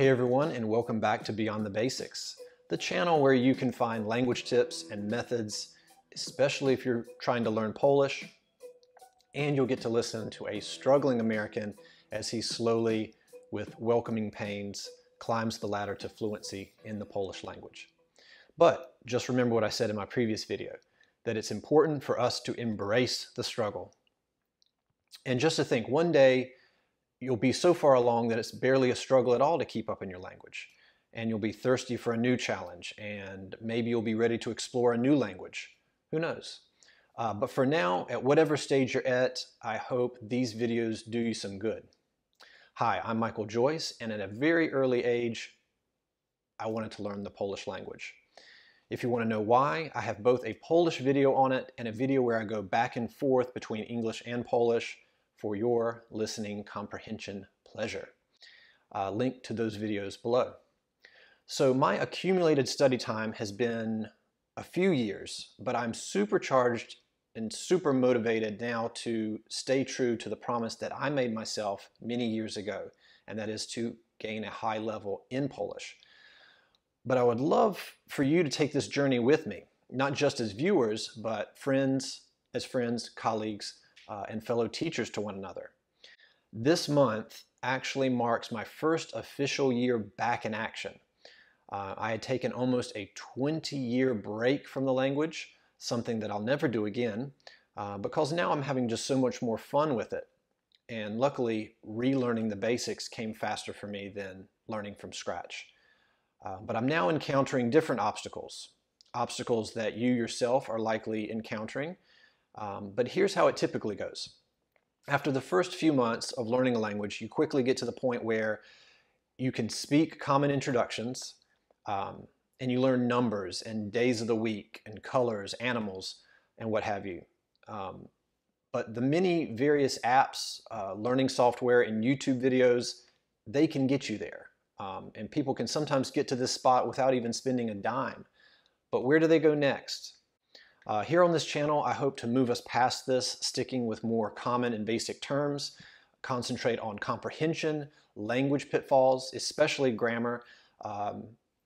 Hey everyone and welcome back to Beyond the Basics, the channel where you can find language tips and methods, especially if you're trying to learn Polish, and you'll get to listen to a struggling American as he slowly, with welcoming pains, climbs the ladder to fluency in the Polish language. But just remember what I said in my previous video, that it's important for us to embrace the struggle. And just to think, one day you'll be so far along that it's barely a struggle at all to keep up in your language. And you'll be thirsty for a new challenge, and maybe you'll be ready to explore a new language. Who knows? Uh, but for now, at whatever stage you're at, I hope these videos do you some good. Hi, I'm Michael Joyce, and at a very early age, I wanted to learn the Polish language. If you want to know why, I have both a Polish video on it and a video where I go back and forth between English and Polish for your listening comprehension pleasure. Uh, link to those videos below. So my accumulated study time has been a few years, but I'm supercharged and super motivated now to stay true to the promise that I made myself many years ago, and that is to gain a high level in Polish. But I would love for you to take this journey with me, not just as viewers, but friends, as friends, colleagues, uh, and fellow teachers to one another. This month actually marks my first official year back in action. Uh, I had taken almost a 20 year break from the language, something that I'll never do again, uh, because now I'm having just so much more fun with it. And luckily, relearning the basics came faster for me than learning from scratch. Uh, but I'm now encountering different obstacles, obstacles that you yourself are likely encountering, um, but here's how it typically goes. After the first few months of learning a language, you quickly get to the point where you can speak common introductions um, and you learn numbers and days of the week and colors, animals, and what have you. Um, but the many various apps, uh, learning software, and YouTube videos, they can get you there. Um, and people can sometimes get to this spot without even spending a dime. But where do they go next? Uh, here on this channel, I hope to move us past this, sticking with more common and basic terms, concentrate on comprehension, language pitfalls, especially grammar, um,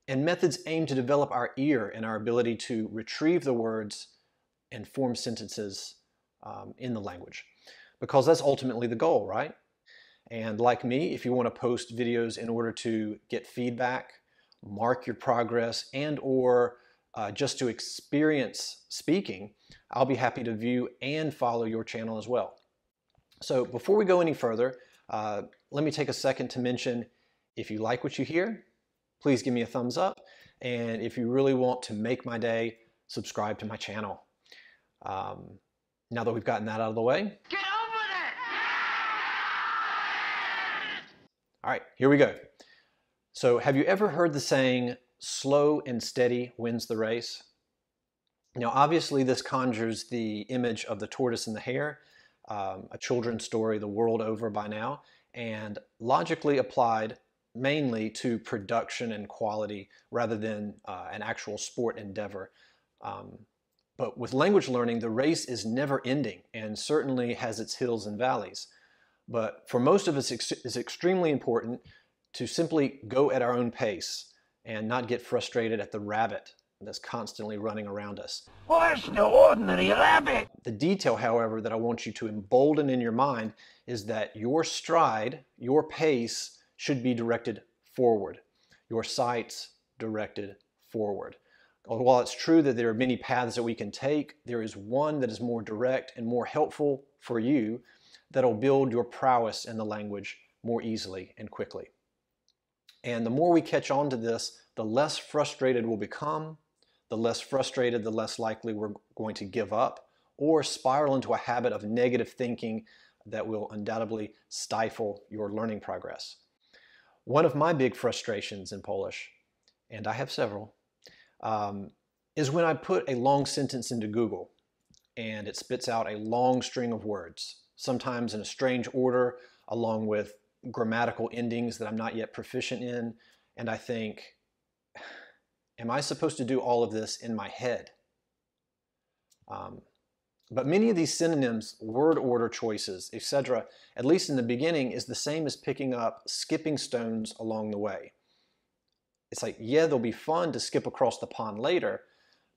and methods aimed to develop our ear and our ability to retrieve the words and form sentences um, in the language. Because that's ultimately the goal, right? And like me, if you want to post videos in order to get feedback, mark your progress, and or uh, just to experience speaking, I'll be happy to view and follow your channel as well. So before we go any further, uh, let me take a second to mention if you like what you hear, please give me a thumbs up. And if you really want to make my day, subscribe to my channel. Um, now that we've gotten that out of the way, get over it! All right, here we go. So have you ever heard the saying, slow and steady wins the race. Now, obviously, this conjures the image of the tortoise and the hare, um, a children's story the world over by now, and logically applied mainly to production and quality rather than uh, an actual sport endeavor. Um, but with language learning, the race is never ending and certainly has its hills and valleys. But for most of us, it's extremely important to simply go at our own pace and not get frustrated at the rabbit that's constantly running around us. What's the ordinary rabbit? The detail, however, that I want you to embolden in your mind is that your stride, your pace, should be directed forward. Your sights directed forward. While it's true that there are many paths that we can take, there is one that is more direct and more helpful for you that'll build your prowess in the language more easily and quickly. And the more we catch on to this, the less frustrated we'll become. The less frustrated, the less likely we're going to give up or spiral into a habit of negative thinking that will undoubtedly stifle your learning progress. One of my big frustrations in Polish, and I have several, um, is when I put a long sentence into Google and it spits out a long string of words, sometimes in a strange order, along with grammatical endings that I'm not yet proficient in, and I think, am I supposed to do all of this in my head? Um, but many of these synonyms, word order choices, etc., at least in the beginning, is the same as picking up skipping stones along the way. It's like, yeah, they'll be fun to skip across the pond later,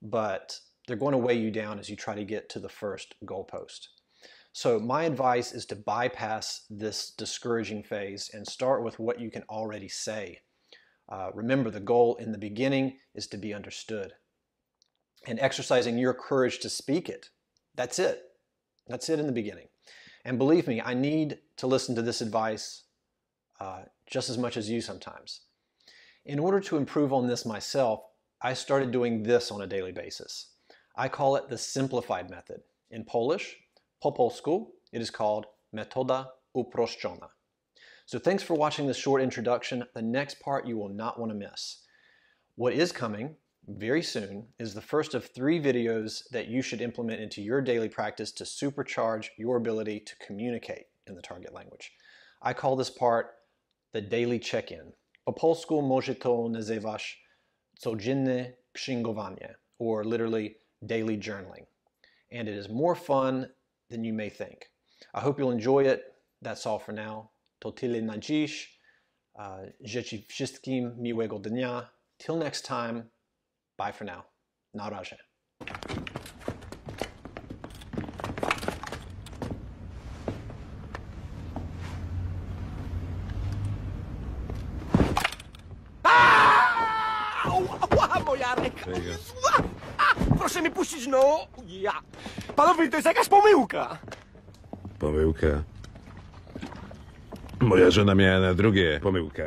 but they're going to weigh you down as you try to get to the first goalpost. So my advice is to bypass this discouraging phase and start with what you can already say. Uh, remember, the goal in the beginning is to be understood and exercising your courage to speak it. That's it. That's it in the beginning. And believe me, I need to listen to this advice uh, just as much as you sometimes. In order to improve on this myself, I started doing this on a daily basis. I call it the simplified method. In Polish, po polsku, it is called metoda uproszczona. So thanks for watching this short introduction. The next part you will not want to miss. What is coming very soon is the first of three videos that you should implement into your daily practice to supercharge your ability to communicate in the target language. I call this part the daily check-in. Po polsku może to nazywać codzienne księgowanie, or literally daily journaling. And it is more fun than you may think. I hope you'll enjoy it. That's all for now. To tyle na dziś. Uh, życzę wszystkim miłego dnia. Till next time, bye for now. Na razie. Ała, moja ręka! Ła! A, Proszę mi puścić, no! Ja! Panowie, to jest jakaś pomyłka! Pomyłka. Moja żona miała na drugie pomyłka.